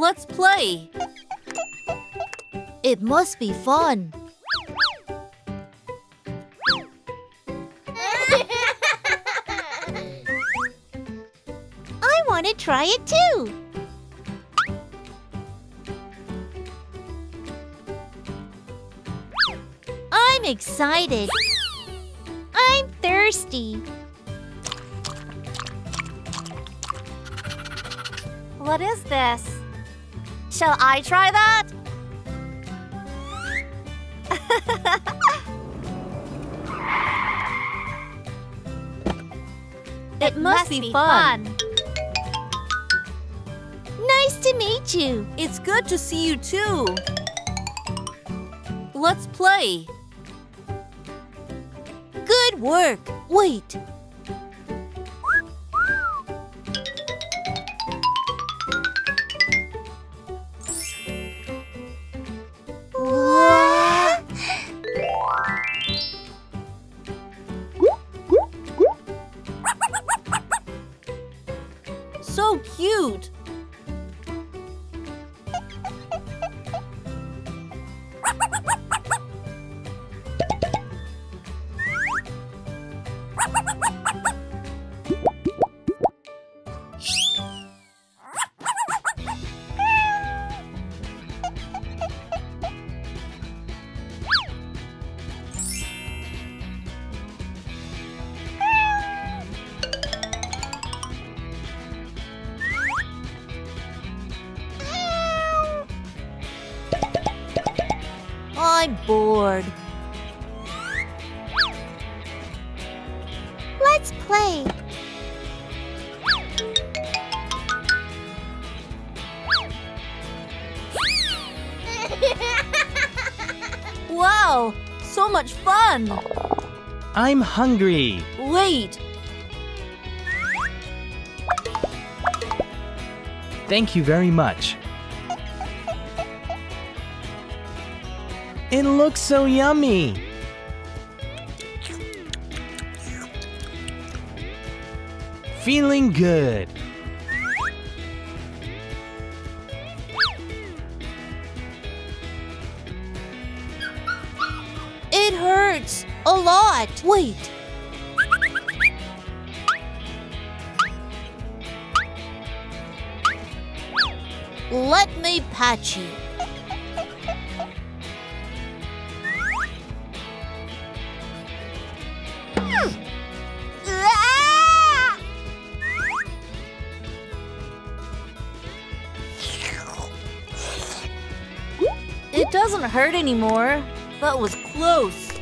Let's play! It must be fun. I want to try it too. I'm excited. I'm thirsty. What is this? Shall I try that? it, must, be, fun. Nice to meet you. It's good to see you too. Let's play. Good work. Wait. So cute. I'm bored. Let's play. Wow, so much fun. I'm hungry. Wait, Thank you very much. It looks so yummy. Feeling good. It hurts a lot. Wait. Let me pat you. It doesn't hurt anymore. That was close.